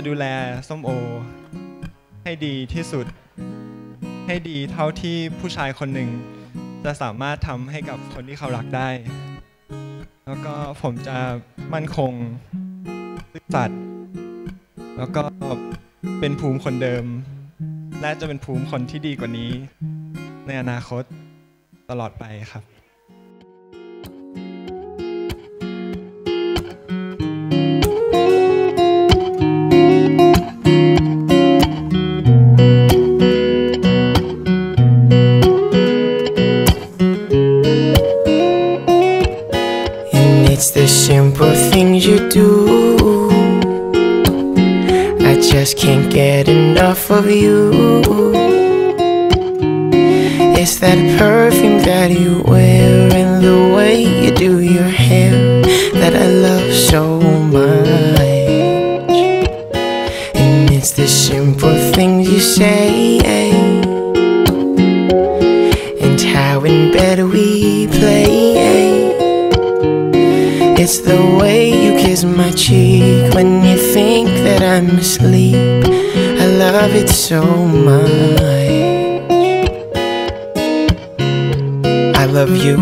จะดูแลส้มโอ ให้ดีที่สุด ให้ดีเท่าที่ผู้ชายคนหนึ่ง จะสามารถทำให้กับคนที่เขารักได้ แล้วก็ผมจะมั่นคงซื่อสัตย์แล้วก็เป็นภูมิคนเดิม และจะเป็นภูมิคนที่ดีกว่านี้ ในอนาคตตลอดไปครับ just can't get enough of you. It's that perfume that you wear and the way you do your hair that I love so much. And it's the simple things you say and how in bed we play. It's the way you kiss my cheek when you think that I'm asleep. I love it so much. I love you,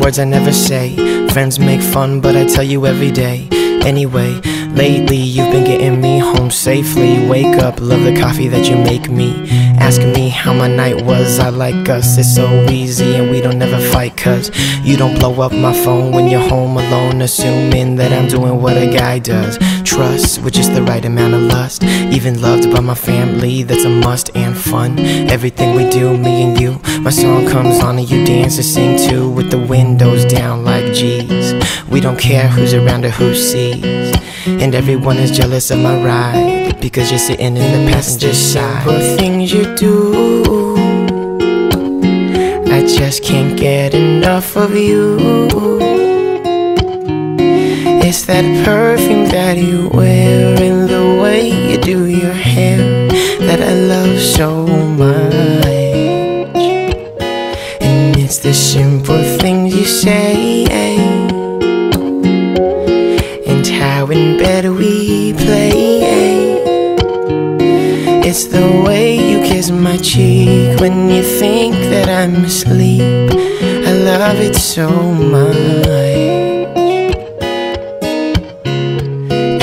words I never say. Friends make fun, but I tell you every day. Anyway, lately you've been getting me home safely. Wake up, love the coffee that you make me. Ask me how my night was, I like us. It's so easy and we don't ever fight, cause you don't blow up my phone when you're home alone, assuming that I'm doing what a guy does. Trust with just the right amount of lust. Even loved by my family, that's a must and fun. Everything we do, me and you. My song comes on and you dance and sing too, with the windows down like G's. We don't care who's around or who sees. And everyone is jealous of my ride because you're sitting in the passenger side. Simple things you do, I just can't get enough of you. That perfume that you wear and the way you do your hair that I love so much. And it's the simple things you say eh? and how in bed we play. Eh? It's the way you kiss my cheek when you think that I'm asleep. I love it so much.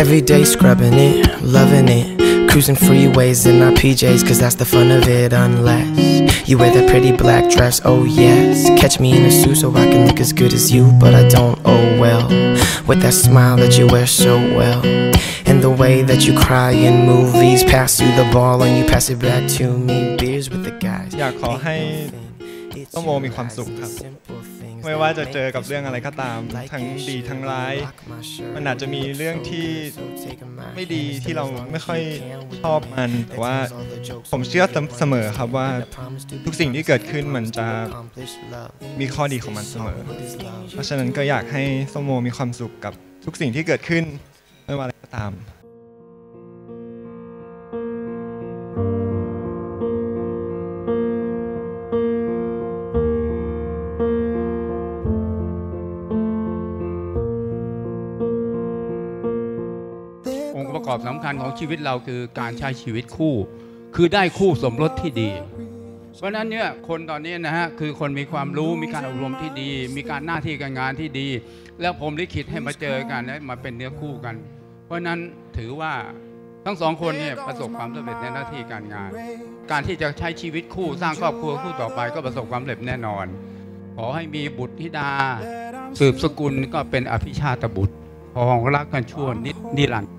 Every day scrubbing it, loving it. Cruising freeways in our PJs, cause that's the fun of it. Unless you wear that pretty black dress, oh yes. Catch me in a suit so I can look as good as you, but I don't, oh well. With that smile that you wear so well. And the way that you cry in movies, pass you the ball and you pass it back to me. Beers with the guys. อยากขอให้ส้มโอมีความสุขครับ ไม่ว่าจะเจอกับเรื่องอะไรก็ตาม ทั้งดีทั้งร้าย มันอาจจะมีเรื่องที่ไม่ดีที่เราไม่ค่อยชอบมันแต่ว่าผมเชื่อเสมอครับว่าทุกสิ่งที่เกิดขึ้นมันจะมีข้อดีของมันเสมอ เพราะฉะนั้นก็อยากให้ส้มโอมีความสุขกับทุกสิ่งที่เกิดขึ้นไม่ว่าอะไรก็ตาม กอบสำคัญของชีวิตเราคือการใช้ชีวิตคู่ คือได้คู่สมรสที่ดี เพราะฉะนั้นเนี่ยคนตอนนี้นะฮะคือคนมีความรู้มีการอบรมที่ดี มีการหน้าที่การงานที่ดี แล้วผมลิขิตให้มาเจอกันและมาเป็นเนื้อคู่กัน เพราะฉะนั้นถือว่าทั้งสองคนเนี่ยประสบความสำเร็จในหน้าที่การงาน การที่จะใช้ชีวิตคู่สร้างครอบครัวคู่ต่อไปก็ประสบความสำเร็จแน่นอน ขอให้มีบุตรธิดา สืบสกุลก็เป็นอภิชาตบุตรพองรักกันชั่วนินิรันดร์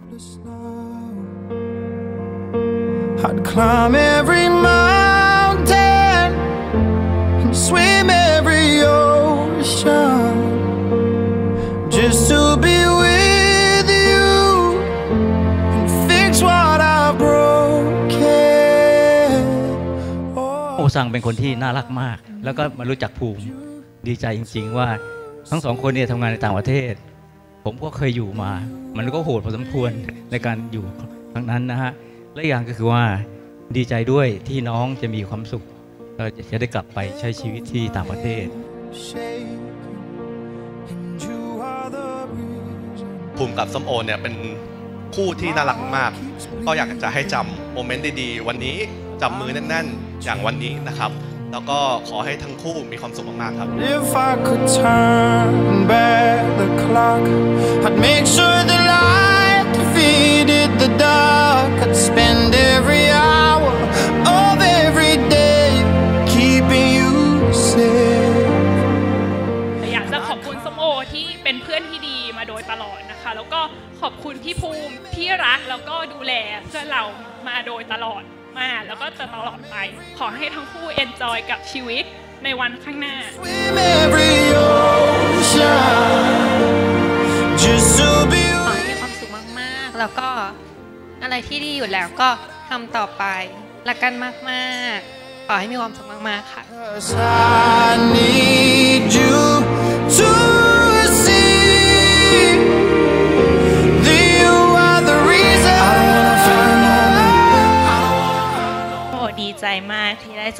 I'd climb every mountain and swim every ocean just to be with you and fix what I've broken. โอซังเป็นคนที่น่ารักมาก แล้วก็มารู้จักภูมิดีใจจริง ๆ ว่าทั้งสองคนเนี่ยทำงานในต่างประเทศ ผมก็เคยอยู่มา มันก็โหดพอสมควรในการอยู่ครั้งนั้นนะฮะ และอีกอย่างก็คือว่าดีใจด้วยที่น้องจะมีความสุขเราจะได้กลับไปใช้ชีวิตที่ต่างประเทศ Shaking, and you are the reason. ภูมิกับส้มโอเนี่ยเป็นคคู่ที่น่ารักมากๆก็อยากจะให้จำโมเมนต์ดีๆ วันนี้จับมือแน่นๆ อย่างวันนี้นะครับ แล้วก็ขอให้ทั้งคู่มีความสุขมากๆครับ If I could turn back the clock, I'd make sure the light defeated อบคุณพี่ภูมิที่รักแล้วก็ดูแลเพื่อนเรามาโดยตลอดมาแล้วก็จะตลอดไป ขอให้ทั้งคู่เอนจอยกับชีวิตในวันข้างหน้า Swim every ocean just to be ขอให้มีความสุขมากๆ แล้วก็อะไรที่ดีอยู่แล้วก็ทำต่อไปรักกันมากๆ ขอให้มีความสุขมากๆค่ะ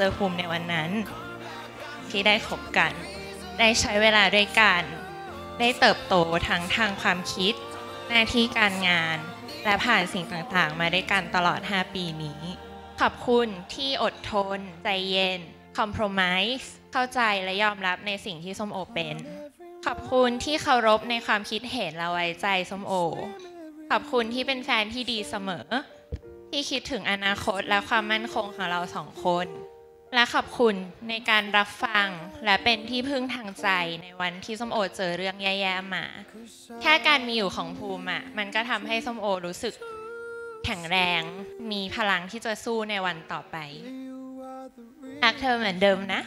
อภูมิในวันนั้น ที่ได้คบกัน ได้ใช้เวลาด้วยกัน ได้เติบโตทั้งทางความคิด หน้าที่การงาน และผ่านสิ่งต่างๆ มาด้วยกันตลอด 5 ปีนี้ ขอบคุณที่อดทน ใจเย็นคอม p r o m i s e เข้าใจและยอมรับในสิ่งที่ส้มโอเป็น ขอบคุณที่เคารพในความคิดเห็นและไว้ใจส้มโอ ขอบคุณที่เป็นแฟนที่ดีเสมอ ที่คิดถึงอนาคตและความมั่นคงของเราสองคน และขอบคุณในการรับฟังและเป็นที่พึ่งทางใจในวันที่ส้มโอเจอเรื่องแย่ๆมา แค่การมีอยู่ของภูมิอะมันก็ทำให้ส้มโอรู้สึกแข็งแรง มีพลังที่จะสู้ในวันต่อไปรักเธอเหมือนเดิมนะ